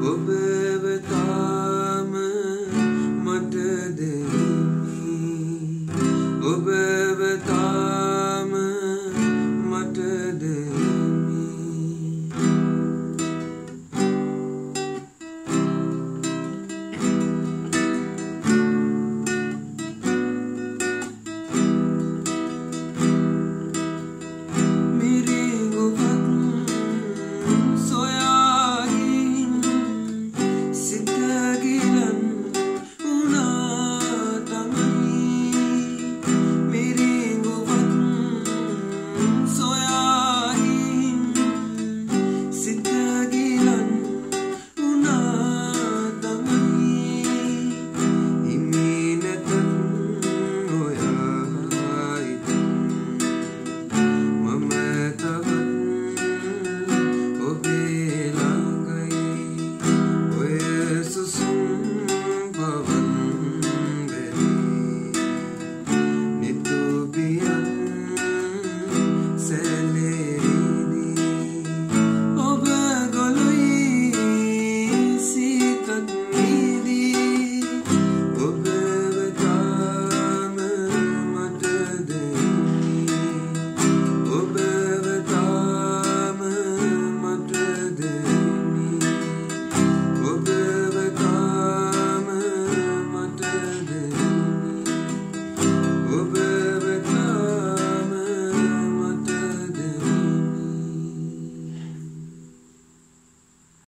will